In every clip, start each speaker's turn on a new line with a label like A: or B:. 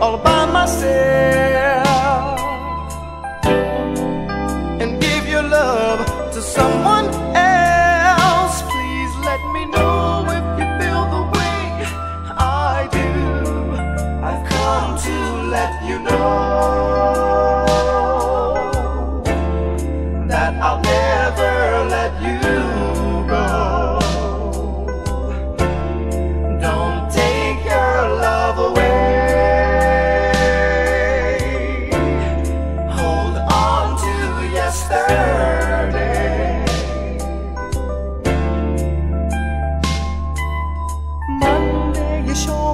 A: all by myself and give your love to someone else. Please let me know if you feel the way I do. I've come to let you know that I'll never let you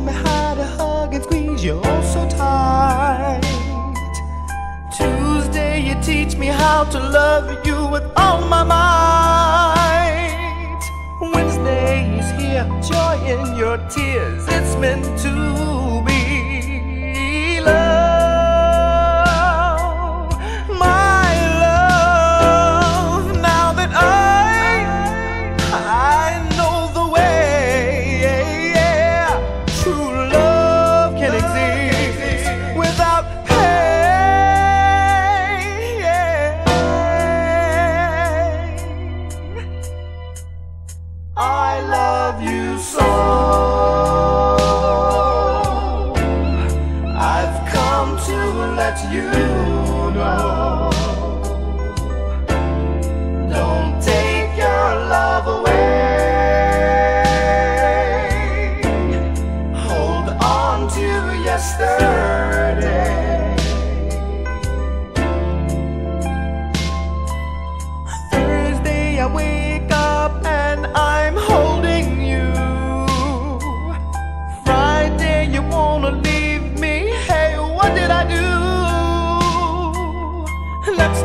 A: me how to hug and squeeze you oh so tight. Tuesday, you teach me how to love you with all my might. Wednesday is here, joy in your tears. It's meant to you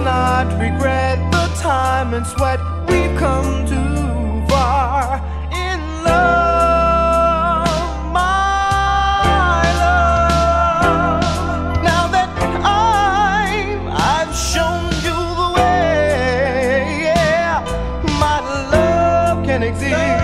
A: not regret the time and sweat we've come too far in love, my love. Now that I'm, I've shown you the way. Yeah, my love can exist,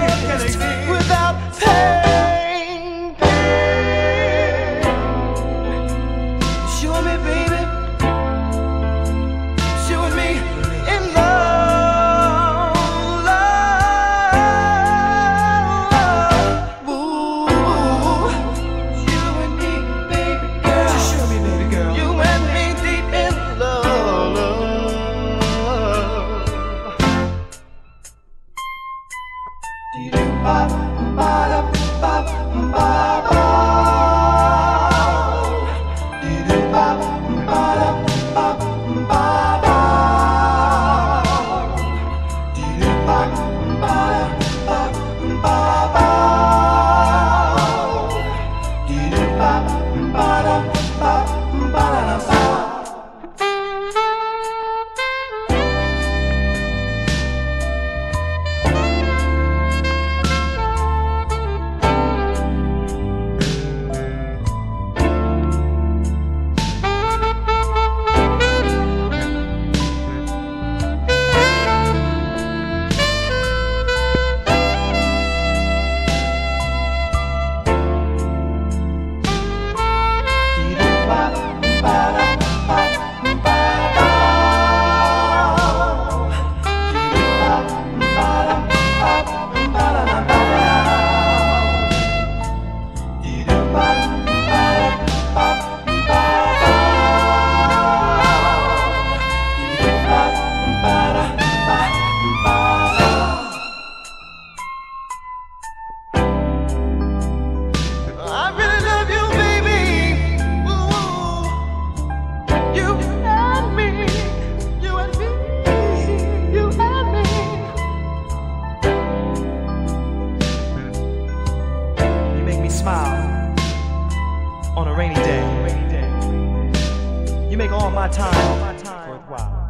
A: I on a rainy day. You make all my time worthwhile.